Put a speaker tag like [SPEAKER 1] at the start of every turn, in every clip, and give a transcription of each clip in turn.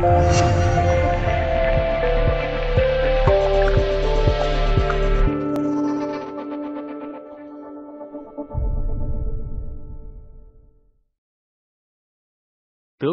[SPEAKER 1] 德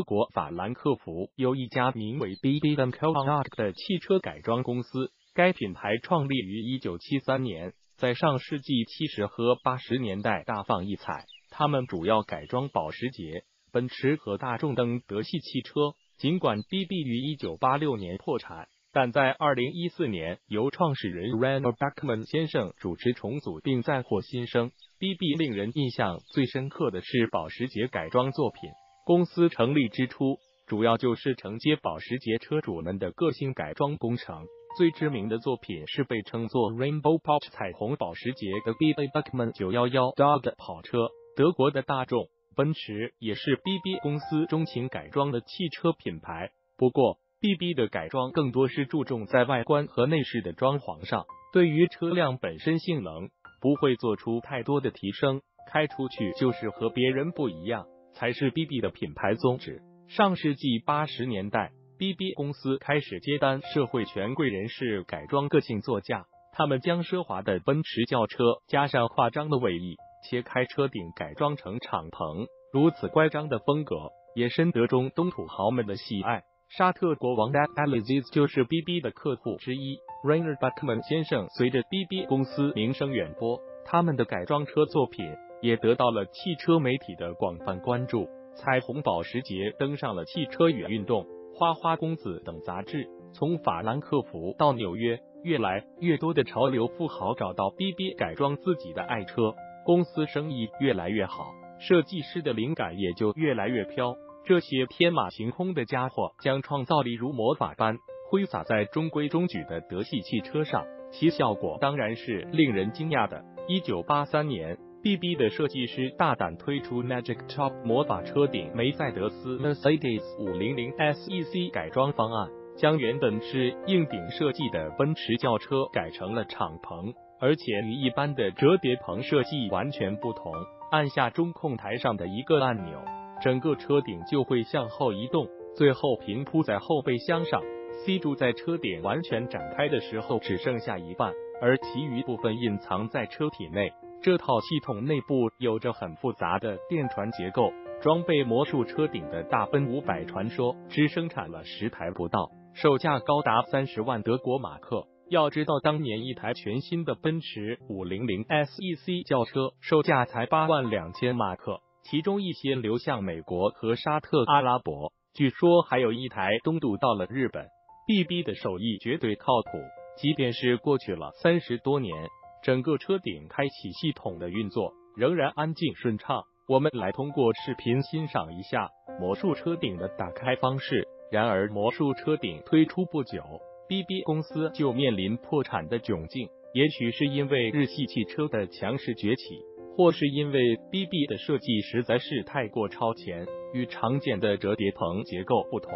[SPEAKER 1] 国法兰克福有一家名为 BB Co. Arc 的汽车改装公司，该品牌创立于一九七三年，在上世纪七十和八十年代大放异彩。他们主要改装保时捷、奔驰和大众等德系汽车。尽管 BB 于一九八六年破产，但在二零一四年由创始人 Rainer Beckman 先生主持重组并再获新生。BB 令人印象最深刻的是保时捷改装作品。公司成立之初，主要就是承接保时捷车主们的个性改装工程。最知名的作品是被称作 Rainbow p o t 彩虹保时捷的 BB Beckman 911 Dog 跑车。德国的大众、奔驰也是 BB 公司钟情改装的汽车品牌。不过，BB 的改装更多是注重在外观和内饰的装潢上，对于车辆本身性能不会做出太多的提升。开出去就是和别人不一样。才是 BB 的品牌宗旨。上世纪八十年代，BB 公司开始接单社会权贵人士改装个性座驾。他们将奢华的奔驰轿车加上夸张的尾翼，切开车顶改装成敞篷。如此乖张的风格也深得中东土豪们的喜爱。沙特国王 Abdulaziz 就是 BB 的客户之一。Rainer Buckman 先生随着 BB 公司名声远播，他们的改装车作品。也得到了汽车媒体的广泛关注。彩虹保时捷登上了《汽车与运动》《花花公子》等杂志。从法兰克福到纽约，越来越多的潮流富豪找到 BB 改装自己的爱车，公司生意越来越好，设计师的灵感也就越来越飘。这些天马行空的家伙将创造力如魔法般挥洒在中规中矩的德系汽车上，其效果当然是令人惊讶的。一九八三年。BB 的设计师大胆推出 Magic Top 魔法车顶梅赛德斯 Mercedes 500 SEC 改装方案，将原本是硬顶设计的奔驰轿车改成了敞篷，而且与一般的折叠棚设计完全不同。按下中控台上的一个按钮，整个车顶就会向后移动，最后平铺在后备箱上。C 柱在车顶完全展开的时候只剩下一半，而其余部分隐藏在车体内。这套系统内部有着很复杂的电传结构，装备魔术车顶的大奔五百传说只生产了十台不到，售价高达三十万德国马克。要知道，当年一台全新的奔驰五零零 SEC 轿车售价才八万两千马克，其中一些流向美国和沙特阿拉伯，据说还有一台东渡到了日本。BB 的手艺绝对靠谱，即便是过去了三十多年。整个车顶开启系统的运作仍然安静顺畅。我们来通过视频欣赏一下魔术车顶的打开方式。然而，魔术车顶推出不久，BB 公司就面临破产的窘境。也许是因为日系汽车的强势崛起，或是因为 BB 的设计实在是太过超前，与常见的折叠棚结构不同。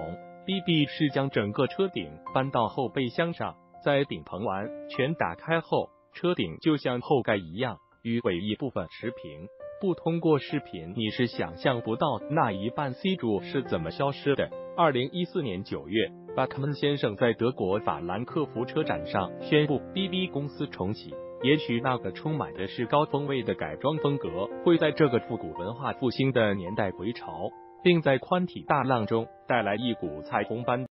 [SPEAKER 1] BB 是将整个车顶搬到后备箱上，在顶棚完全打开后。车顶就像后盖一样，与尾翼部分持平。不通过视频，你是想象不到那一半 C 柱是怎么消失的。二零一四年九月，巴克曼先生在德国法兰克福车展上宣布 BB 公司重启。也许那个充满的是高风味的改装风格，会在这个复古文化复兴的年代回潮，并在宽体大浪中带来一股彩虹般。